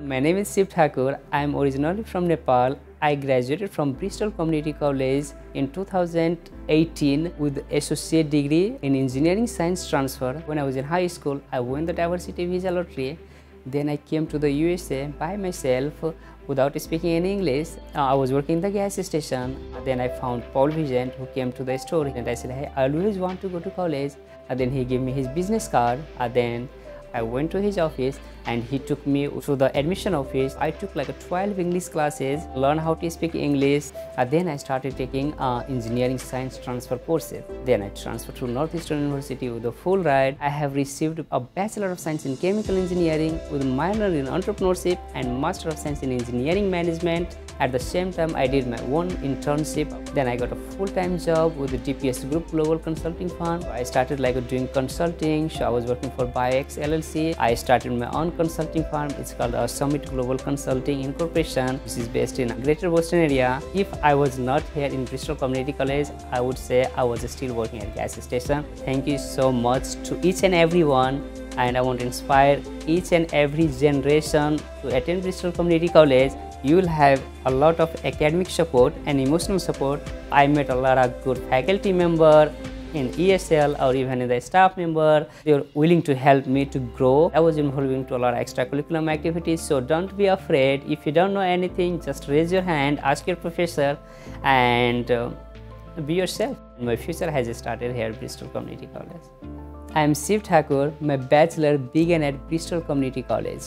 My name is Shiv Thakur. I am originally from Nepal. I graduated from Bristol Community College in 2018 with associate degree in engineering science transfer. When I was in high school, I won the diversity visa lottery. Then I came to the USA by myself without speaking any English. Uh, I was working in the gas station. Then I found Paul Vigent who came to the store and I said, hey, I always want to go to college. And then he gave me his business card. And then I went to his office and he took me to the admission office. I took like 12 English classes, learn how to speak English. And then I started taking uh, engineering science transfer courses. Then I transferred to Northeastern University with a full ride. I have received a Bachelor of Science in Chemical Engineering with a minor in entrepreneurship and Master of Science in Engineering Management. At the same time, I did my own internship. Then I got a full-time job with the DPS Group Global Consulting Firm. I started like doing consulting. So I was working for BioX LLC. I started my own consulting firm. It's called uh, Summit Global Consulting Incorporation, which is based in Greater Boston area. If I was not here in Bristol Community College, I would say I was still working at gas station. Thank you so much to each and everyone and I want to inspire each and every generation to attend Bristol Community College you will have a lot of academic support and emotional support. I met a lot of good faculty member in ESL or even in the staff member. They were willing to help me to grow. I was involved into a lot of extracurriculum activities. So don't be afraid. If you don't know anything, just raise your hand, ask your professor and uh, be yourself. My future has started here at Bristol Community College. I am Shiv Thakur. My bachelor began at Bristol Community College.